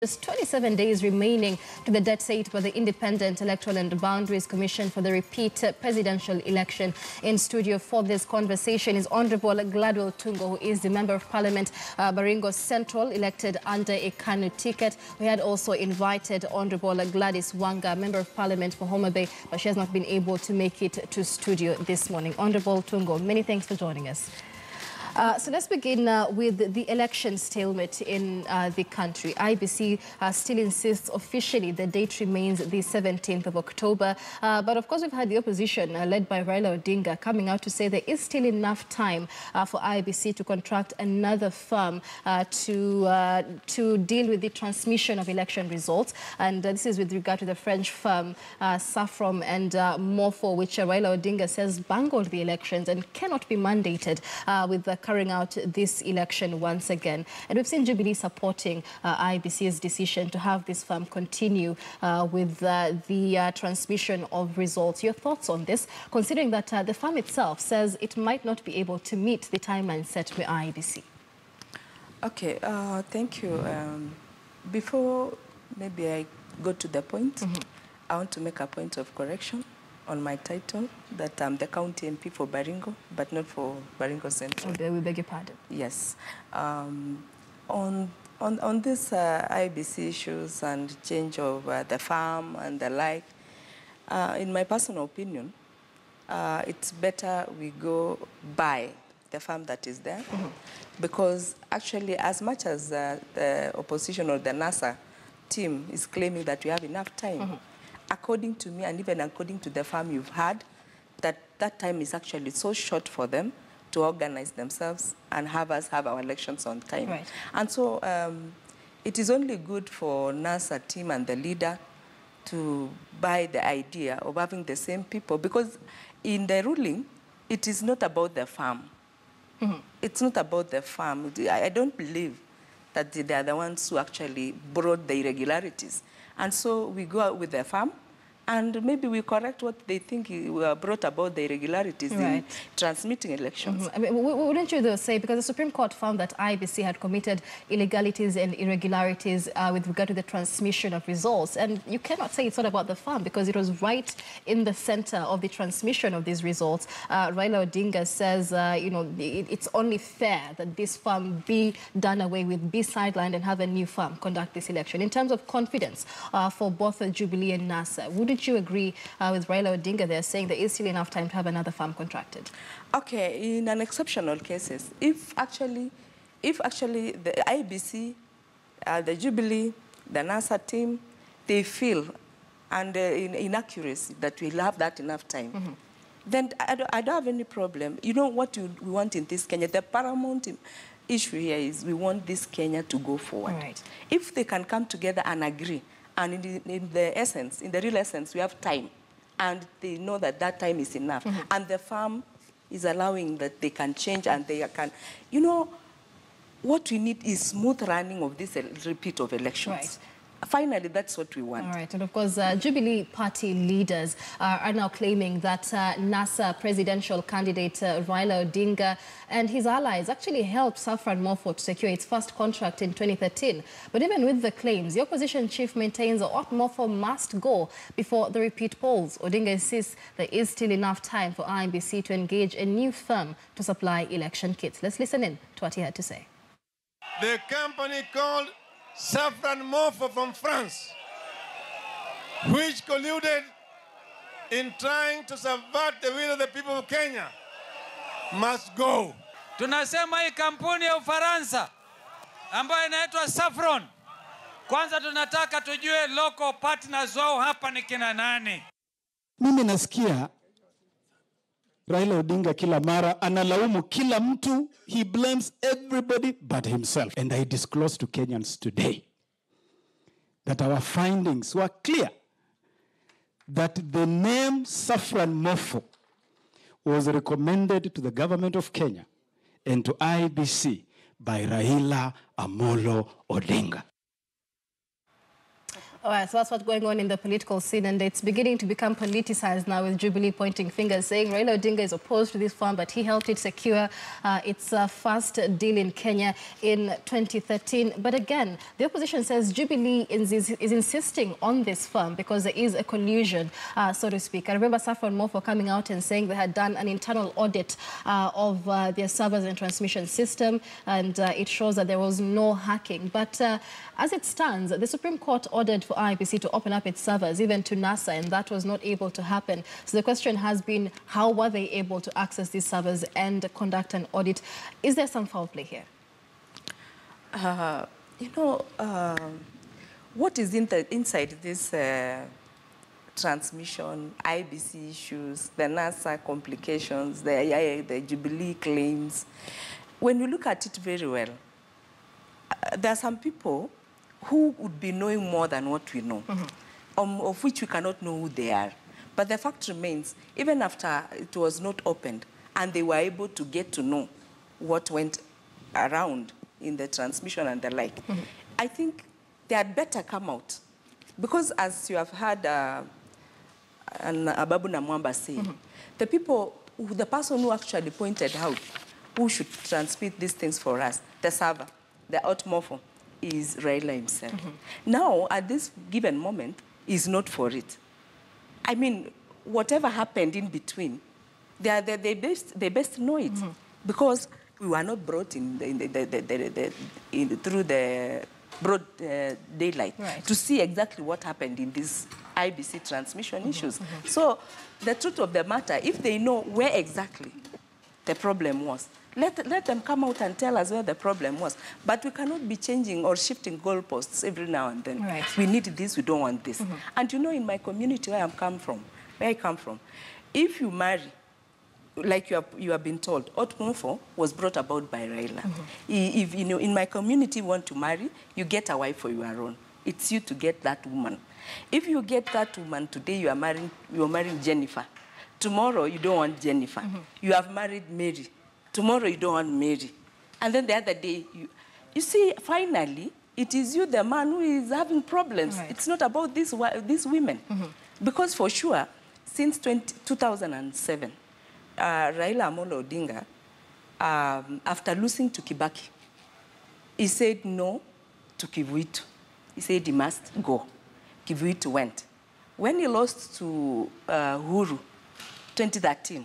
There's 27 days remaining to the set by the Independent Electoral and Boundaries Commission for the repeat presidential election. In studio for this conversation is Honorable Gladwell Tungo, who is the Member of Parliament, uh, Baringo Central, elected under a KANU ticket. We had also invited Honorable Gladys Wanga, Member of Parliament for Homa Bay, but she has not been able to make it to studio this morning. Honorable Tungo, many thanks for joining us. Uh, so let's begin uh, with the election stalemate in uh, the country. IEBC uh, still insists officially the date remains the 17th of October. Uh, but of course, we've had the opposition led by Raila Odinga coming out to say there is still enough time for IEBC to contract another firm to, to deal with the transmission of election results. And this is with regard to the French firm Safran and Morpho, which Raila Odinga says bungled the elections and cannot be mandated with the carrying out this election once again. And we've seen Jubilee supporting uh, IEBC's decision to have this firm continue uh, with uh, the uh, transmission of results. Your thoughts on this, considering that uh, the firm itself says it might not be able to meet the timeline set by IEBC? Okay, uh, thank you. Um, before maybe I go to the point, mm -hmm. I want to make a point of correction on my title that I'm the county MP for Baringo, but not for Baringo Central. Okay, we beg your pardon. Yes. Um, on, on, on these uh, IEBC issues and change of uh, the farm and the like, uh, in my personal opinion, uh, it's better we go buy the farm that is there. Mm -hmm. Because actually, as much as uh, the opposition or the NASA team is claiming that we have enough time, mm -hmm according to me and even according to the farm you've had, that that time is actually so short for them to organize themselves and have us have our elections on time. Right. And so um, it is only good for NASA team and the leader to buy the idea of having the same people because in the ruling, it is not about the farm. Mm -hmm. It's not about the farm. I don't believe that they are the ones who actually brought the irregularities. And so we go out with their farm, and maybe we correct what they think brought about the irregularities right. in transmitting elections. Mm -hmm. I mean, wouldn't you though say, because the Supreme Court found that IEBC had committed illegalities and irregularities uh, with regard to the transmission of results, and you cannot say it's not about the farm because it was right in the center of the transmission of these results. Uh, Raila Odinga says, uh, you know, it, it's only fair that this farm be done away with, be sidelined and have a new farm conduct this election. In terms of confidence uh, for both Jubilee and NASA, would you agree uh, with Raila Odinga there saying there is still enough time to have another farm contracted? Okay, in an exceptional cases, if actually, if actually the IEBC, uh, the Jubilee, the NASA team, they feel and uh, in inaccuracy that we'll have that enough time, mm -hmm. then I don't, I don't, have any problem. You know what you, we want in this Kenya? The paramount issue here is we want this Kenya to go forward. Right. If they can come together and agree, and in the, in the essence, in the real essence, we have time. And they know that that time is enough. Mm -hmm. And the farm is allowing that they can change and they can, you know, what we need is smooth running of this repeat of elections. Right. Finally, that's what we want. All right. And of course, uh, Jubilee Party leaders uh, are now claiming that uh, NASA presidential candidate uh, Raila Odinga and his allies actually helped Safran Morpho to secure its first contract in 2013. But even with the claims, the opposition chief maintains that Morpho must go before the repeat polls. Odinga insists there is still enough time for IEBC to engage a new firm to supply election kits. Let's listen in to what he had to say. The company called Safran Mofo from France, which colluded in trying to subvert the will of the people of Kenya, must go. Tunasema hii kampuni ya Ufaransa ambayo inaitwa Safron, kwanza tunataka tujue local partners wao hapa ni kina nani. Mimi nasikia Raila Odinga kila mara analaumu kila mtu, he blames everybody but himself. And I disclose to Kenyans today that our findings were clear that the name Safran Morpho was recommended to the government of Kenya and to IEBC by Raila Amolo Odinga. All right, so that's what's going on in the political scene, and it's beginning to become politicized now with Jubilee pointing fingers, saying Raila Odinga is opposed to this farm, but he helped it secure uh, its uh, first deal in Kenya in 2013. But again, the opposition says Jubilee is, is, is insisting on this firm because there is a collusion, uh, so to speak. I remember Safran Morpho coming out and saying they had done an internal audit uh, of uh, their servers and transmission system, and uh, it shows that there was no hacking. But as it stands, the Supreme Court ordered for IEBC to open up its servers, even to NASA, and that was not able to happen. So the question has been, how were they able to access these servers and conduct an audit? Is there some foul play here? Uh, you know, um, what is in the, inside this uh, transmission, IEBC issues, the NASA complications, the, the Jubilee claims, when you look at it very well, uh, there are some people who would be knowing more than what we know, um, of which we cannot know who they are. But the fact remains, even after it was not opened, and they were able to get to know what went around in the transmission and the like, I think they had better come out. Because as you have heard uh, and Ababu Namwamba say, the people, who- the person who actually pointed out who should transmit these things for us, the server, the OT-Morpho, is Raila himself. Now, at this given moment, is not for it. I mean, whatever happened in between, they, are, they, they, best, they best know it because we were not brought in, the, in the, the, in, through the broad uh, daylight Right. to see exactly what happened in these IEBC transmission issues. So the truth of the matter, if they know where exactly the problem was, let, let them come out and tell us where the problem was. But we cannot be changing or shifting goalposts every now and then. Right. We need this, we don't want this. Mm-hmm. And you know, in my community where I come from, where I come from, if you marry, like you have, you have been told, OT-Morpho was brought about by Raila. Mm-hmm. I- If, you know, in my community, want to marry, you get a wife for your own. It's you to get that woman. If you get that woman today, you are marrying, you are marrying Jennifer. Tomorrow, you don't want Jennifer. You have married Mary. Tomorrow, you don't want Mary. And then the other day, you, you see, finally, it is you, the man, who is having problems. Right. It's not about these, these women. Because for sure, since 20, 2007, uh, Raila Amolo Odinga, um, after losing to Kibaki, he said no to Kivuitu. He said he must go. Kivuitu went. When he lost to uh, Huru, 2013,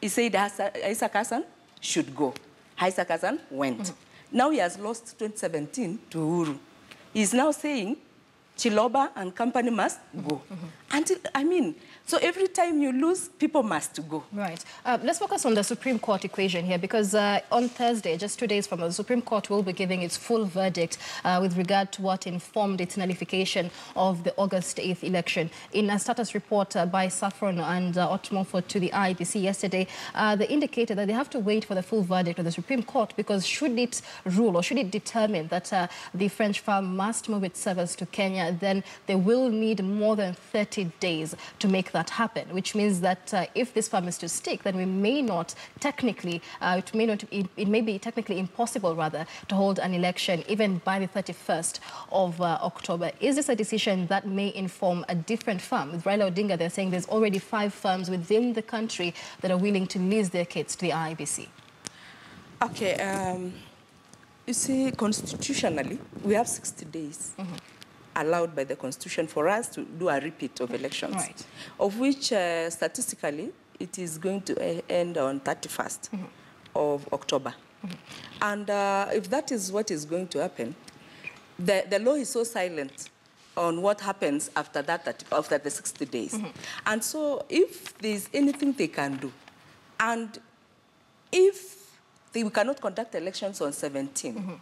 he said Isaac Hassan should go. Isaac Hassan went. Mm-hmm. Now he has lost 2017 to Uhuru. He's now saying Chiloba and company must go. Mm-hmm. Until, I mean, so every time you lose, people must go. Right. Uh, let's focus on the Supreme Court equation here because uh, on Thursday, just two days from now, the Supreme Court will be giving its full verdict uh, with regard to what informed its nullification of the August 8th election. In a status report uh, by Safran and uh, OT-Morpho to the IEBC yesterday, uh, they indicated that they have to wait for the full verdict of the Supreme Court because should it rule or should it determine that uh, the French firm must move its servers to Kenya, then they will need more than 30 days to make that happen, which means that uh, if this firm is to stick, then we may not technically, uh, it may not, it, it may be technically impossible rather to hold an election even by the 31st of uh, October. Is this a decision that may inform a different firm? With Raila Odinga, they're saying there's already five firms within the country that are willing to lease their kits to the IEBC. Okay, um, you see, constitutionally, we have 60 days allowed by the Constitution for us to do a repeat of elections, Right. of which uh, statistically it is going to end on 31st of October. And uh, if that is what is going to happen, the, the law is so silent on what happens after that, that after the 60 days. And so if there's anything they can do, and if they we cannot conduct elections on 17,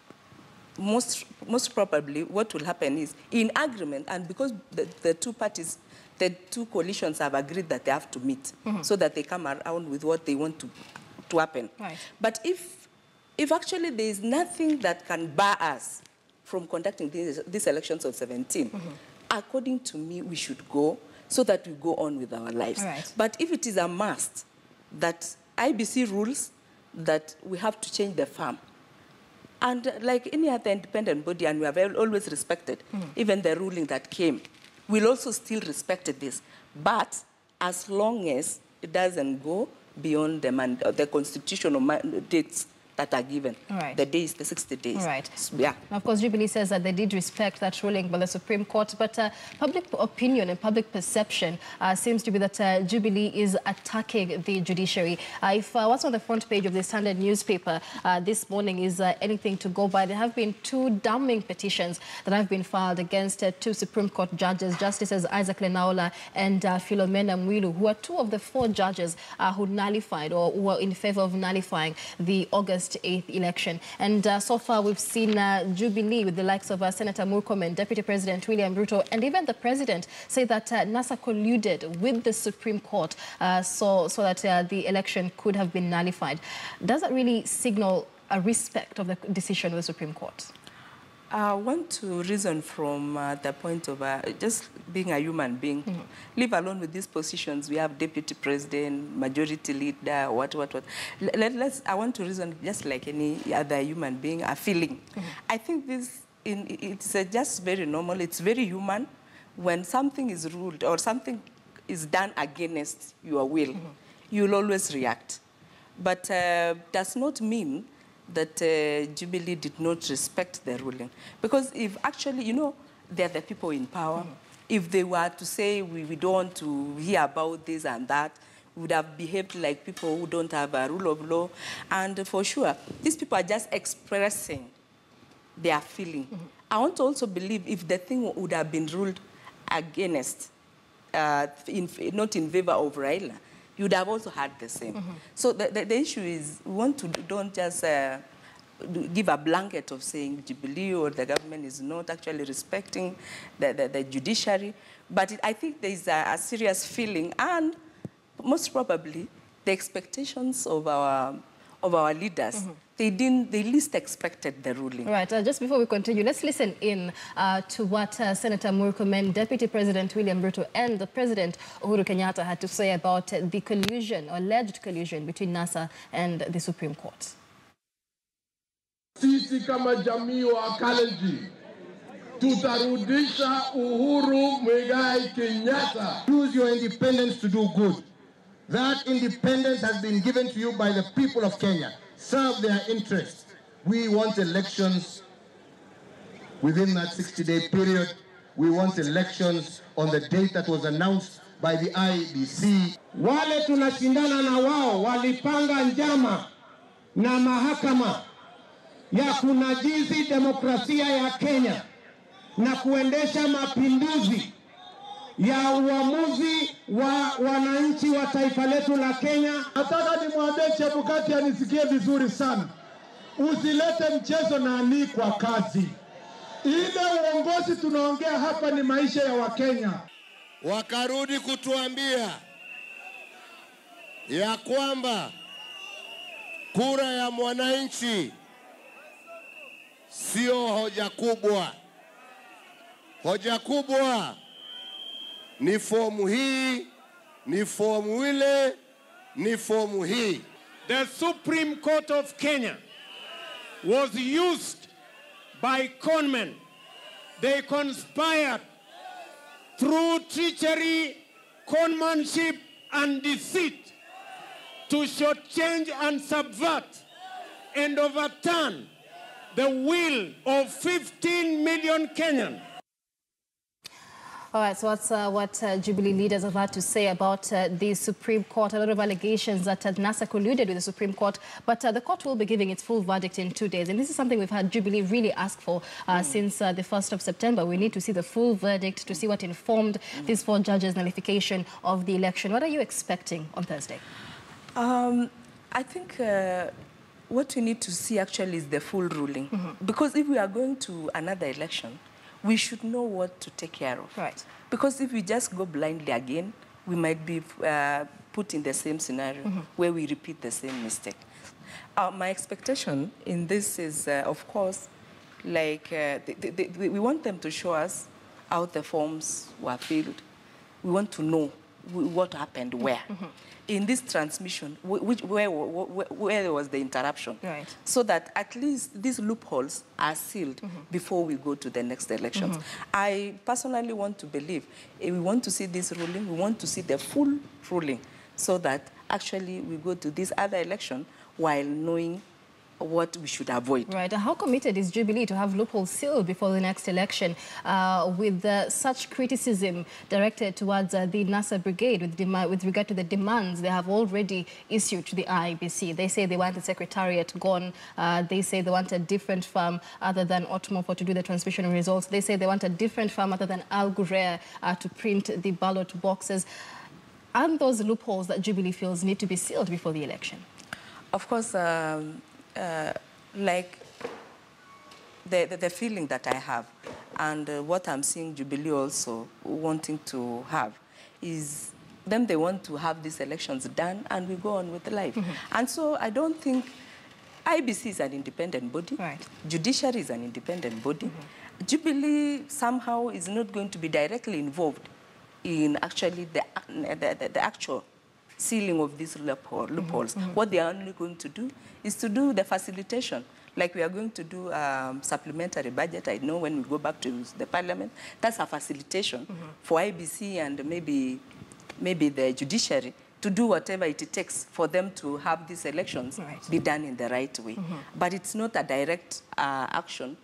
most, most probably what will happen is in agreement, and because the, the two parties, the two coalitions have agreed that they have to meet mm-hmm. so that they come around with what they want to, to happen. Right. But if, if actually there is nothing that can bar us from conducting these, these elections on 17, mm-hmm. according to me, we should go so that we go on with our lives. Right. But if it is a must that IEBC rules that we have to change the farm, And like any other independent body, and we have always respected, hmm. even the ruling that came, we'll also still respect this. But as long as it doesn't go beyond the, the constitutional mandates that are given, right. the days, the 60 days. Right. Yeah. Of course, Jubilee says that they did respect that ruling by the Supreme Court, but uh, public opinion and public perception uh, seems to be that uh, Jubilee is attacking the judiciary. Uh, if uh, what's on the front page of the Standard newspaper uh, this morning is uh, anything to go by, there have been two damning petitions that have been filed against uh, two Supreme Court judges, Justices Isaac Lenaola and uh, Philomena Mwilu, who are two of the four judges uh, who nullified or were in favor of nullifying the August 8th election. And uh, so far, we've seen uh, Jubilee with the likes of uh, Senator Murkomen, Deputy President William Ruto, and even the President say that uh, NASA colluded with the Supreme Court uh, so, so that uh, the election could have been nullified. Does that really signal a respect of the decision of the Supreme Court? I want to reason from uh, the point of uh, just being a human being. Leave alone with these positions. We have deputy president, majority leader, what, what, what. Let, us I want to reason just like any other human being, a feeling. I think this, in, it's uh, just very normal. It's very human. When something is ruled or something is done against your will, you'll always react. But uh, does not mean that uh, Jubilee did not respect the ruling. Because if actually, you know, they're the people in power. If they were to say, we, we don't want to hear about this and that, we would have behaved like people who don't have a rule of law. And for sure, these people are just expressing their feeling. I want to also believe if the thing would have been ruled against, uh, in, not in favor of Raila, you'd have also had the same. So the, the, the issue is we want to don't just uh, give a blanket of saying Jubilee or the government is not actually respecting the, the, the judiciary, but it, I think there is a, a serious feeling and most probably the expectations of our of our leaders. They didn't. They least expected the ruling. Right, uh, just before we continue, let's listen in uh, to what uh, Senator Murkomen, Deputy President William Ruto, and the President Uhuru Kenyatta had to say about uh, the collusion, alleged collusion, between NASA and the Supreme Court. Sisi kama jamii wa Kalenjin tutarudisha Uhuru Muigai Kenyatta. Use your independence to do good. That independence has been given to you by the people of Kenya. Serve their interests. We want elections within that 60-day period. We want elections on the date that was announced by the IEBC. Wale tunashindana na wao walipanga njama na mahakama ya kunajizi demokrasia ya Kenya na kuendesha mapinduzi ya uamuzi wa wananchi wa taifa letu la Kenya. Nataka nimwambie Chebukati anisikie vizuri sana, usilete mchezo na ni kwa kazi. Ile uongozi tunaongea hapa ni maisha ya Wakenya. wakarudi kutuambia ya kwamba kura ya mwananchi sio hoja kubwa. Hoja kubwa ni fomu hii, ni fomu ile, ni fomu hii. The Supreme Court of Kenya was used by conmen. They conspired through treachery, conmanship, and deceit to shortchange and subvert and overturn the will of 15 million Kenyans. All right, so that's uh, what uh, Jubilee leaders have had to say about uh, the Supreme Court? A lot of allegations that uh, NASA colluded with the Supreme Court, but uh, the court will be giving its full verdict in two days. And this is something we've had Jubilee really ask for uh, since uh, the 1st of September. We need to see the full verdict to see what informed these four judges' nullification of the election. What are you expecting on Thursday? Um, I think uh, what we need to see actually is the full ruling. Because if we are going to another election, we should know what to take care of. Right. Because if we just go blindly again, we might be uh, put in the same scenario where we repeat the same mistake. Uh, my expectation in this is, uh, of course, like uh, they, they, they, we want them to show us how the forms were filled. We want to know what happened where. Mm-hmm. in this transmission, which, where, where, where was the interruption? Right. So that at least these loopholes are sealed mm-hmm. before we go to the next elections. Mm-hmm. I personally want to believe eh, we want to see this ruling, we want to see the full ruling so that actually we go to this other election while knowing what we should avoid. Right. How committed is Jubilee to have loopholes sealed before the next election uh, with uh, such criticism directed towards uh, the NASA brigade with, with regard to the demands they have already issued to the IEBC? They say they want the secretariat gone. Uh, they say they want a different firm other than OT-Morpho to do the transmission results. They say they want a different firm other than Al Ghurair uh, to print the ballot boxes. Aren't those loopholes that Jubilee feels need to be sealed before the election? Of course, um, uh, like the, the, the feeling that I have and uh, what I'm seeing Jubilee also wanting to have is them they want to have these elections done and we go on with life. And so I don't think IEBC is an independent body. Right. Judiciary is an independent body. Jubilee somehow is not going to be directly involved in actually the, the, the, the actual sealing of these loophole, loopholes. What they are only going to do is to do the facilitation. Like we are going to do um, supplementary budget. I know when we go back to the parliament, that's a facilitation for IEBC and maybe, maybe the judiciary to do whatever it takes for them to have these elections Right. be done in the right way. But it's not a direct uh, action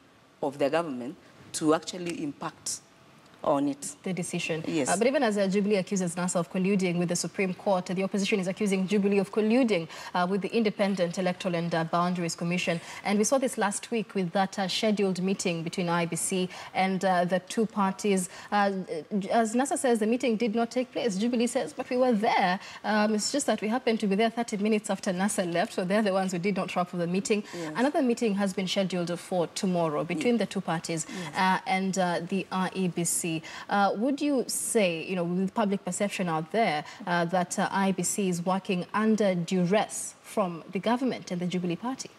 of the government to actually impact on it. the decision. Yes. Uh, but even as uh, Jubilee accuses NASA of colluding with the Supreme Court, the opposition is accusing Jubilee of colluding uh, with the Independent Electoral and uh, Boundaries Commission. And we saw this last week with that uh, scheduled meeting between IEBC and uh, the two parties. Uh, as NASA says, the meeting did not take place. Jubilee says, but we were there. Um, it's just that we happened to be there 30 minutes after NASA left, so they're the ones who did not for the meeting. Another meeting has been scheduled for tomorrow between the two parties uh, and uh, the IEBC. Uh, would you say, you know, with public perception out there, uh, that uh, IEBC is working under duress from the government and the Jubilee Party?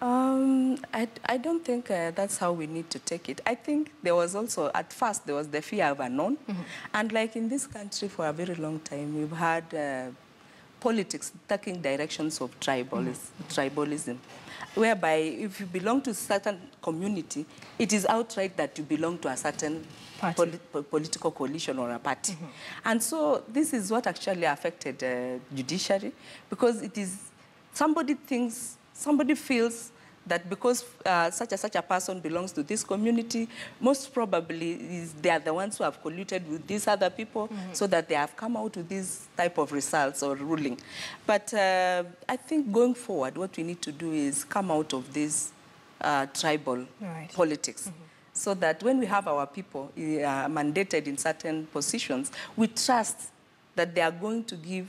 Um, I, I don't think uh, that's how we need to take it. I think there was also, at first, there was the fear of unknown. And like in this country for a very long time, we've had uh, politics taking directions of tribalism, tribalism, whereby if you belong to a certain community, it is outright that you belong to a certain poli- political coalition or a party. And so this is what actually affected uh, judiciary because it is somebody thinks, somebody feels that because uh, such and such a person belongs to this community, most probably is they are the ones who have colluded with these other people so that they have come out with this type of results or ruling. But uh, I think going forward, what we need to do is come out of this uh, tribal Right. politics. So that when we have our people uh, mandated in certain positions, we trust that they are going to give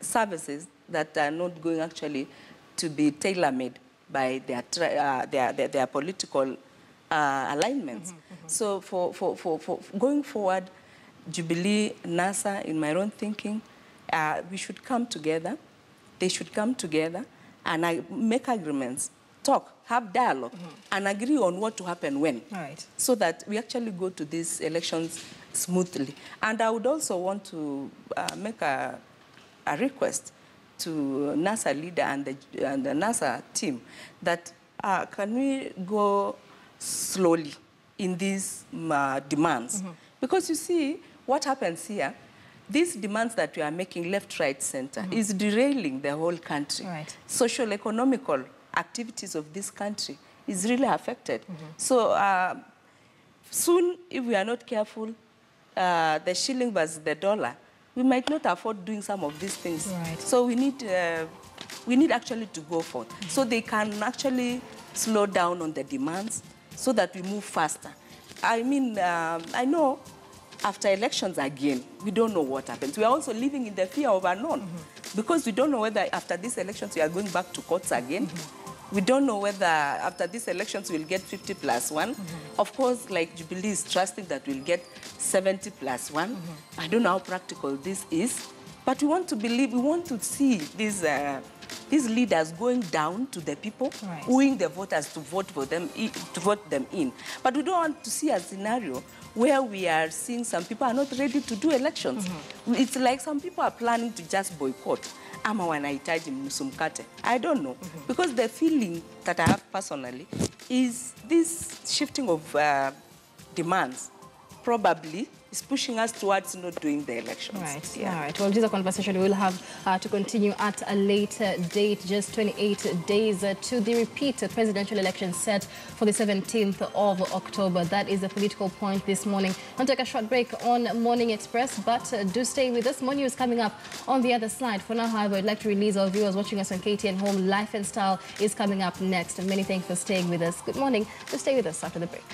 services that are not going actually to be tailor-made by their, uh, their, their, their political uh, alignments. So for, for, for, for going forward, Jubilee, NASA, in my own thinking, uh, we should come together. They should come together and I make agreements, talk, have dialog and agree on what to happen when Right. so that we actually go to these elections smoothly. And I would also want to uh, make a, a request to NASA leader and the, and the NASA team that uh, can we go slowly in these uh, demands? Because you see, what happens here, these demands that we are making left, right, center is derailing the whole country. Right. Social, economical activities of this country is really affected. So uh, soon, if we are not careful, uh, the shilling versus the dollar, we might not afford doing some of these things. Right. So we need, uh, we need actually to go forth. So they can actually slow down on the demands so that we move faster. I mean, um, I know after elections again, we don't know what happens. We are also living in the fear of unknown because we don't know whether after these elections we are going back to courts again. We don't know whether after these elections we'll get 50 plus one. Mm-hmm. Of course, like Jubilee is trusting that we'll get 70 plus one. Mm-hmm. I don't know how practical this is, but we want to believe, we want to see these uh, these leaders going down to the people, Right. wooing the voters to vote for them, to vote them in. But we don't want to see a scenario where we are seeing some people are not ready to do elections. Mm-hmm. It's like some people are planning to just boycott. Ama wanahitaji mnusu mkate. I don't know. mm -hmm. Because the feeling that I have personally is this shifting of uh, demands probably is pushing us towards not doing the elections. Right, Yeah. all right. Well, this is a conversation we'll have uh, to continue at a later date, just 28 days uh, to the repeat presidential election set for the 17th of October. That is the political point this morning. I'll take a short break on Morning Express, but uh, do stay with us. More news coming up on the other side. For now, however, I'd like to release our viewers watching us on KTN Home. Life and Style is coming up next. And many thanks for staying with us. Good morning. Do stay with us after the break.